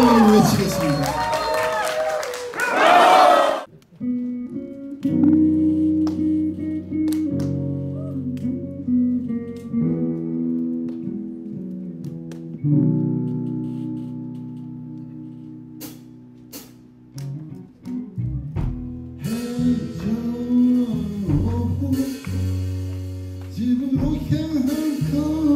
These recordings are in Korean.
브라보 외치겠습니다. 지금 목향할 거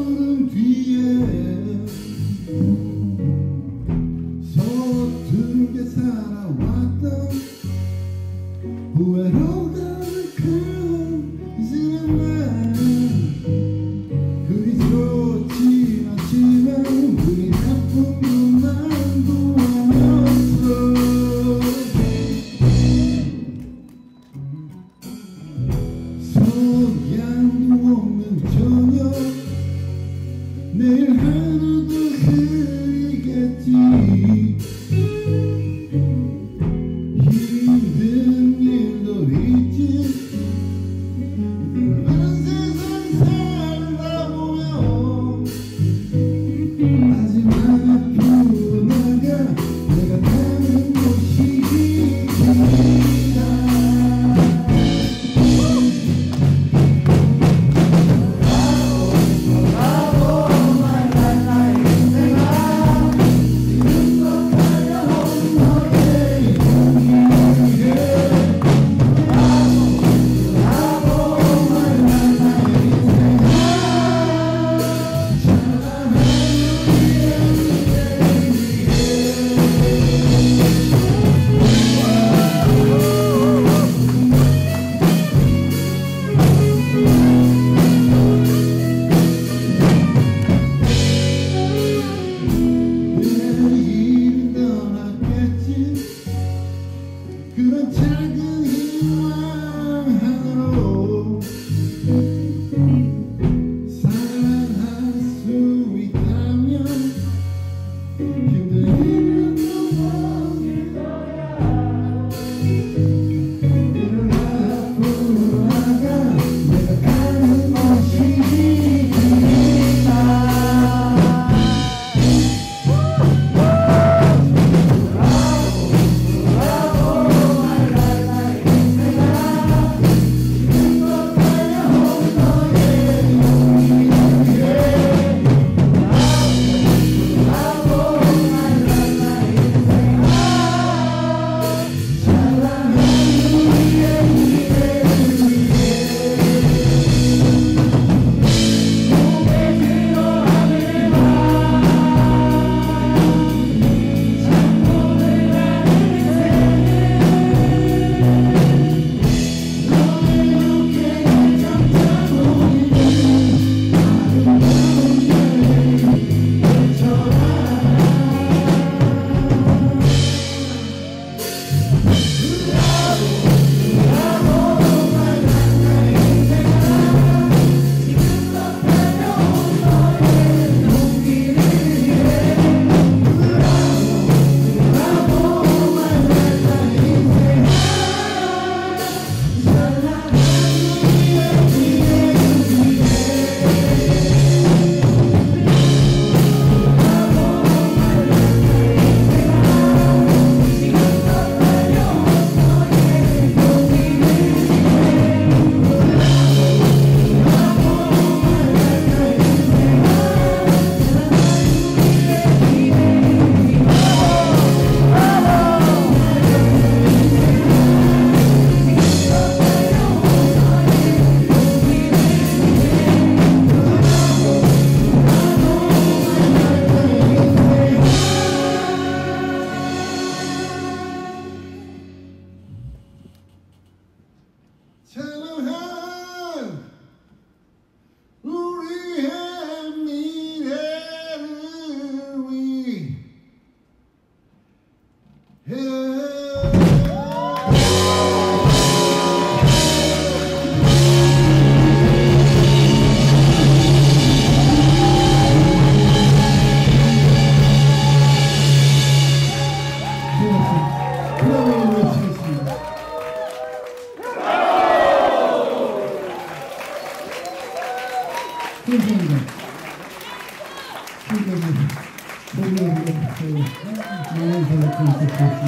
Thank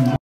you.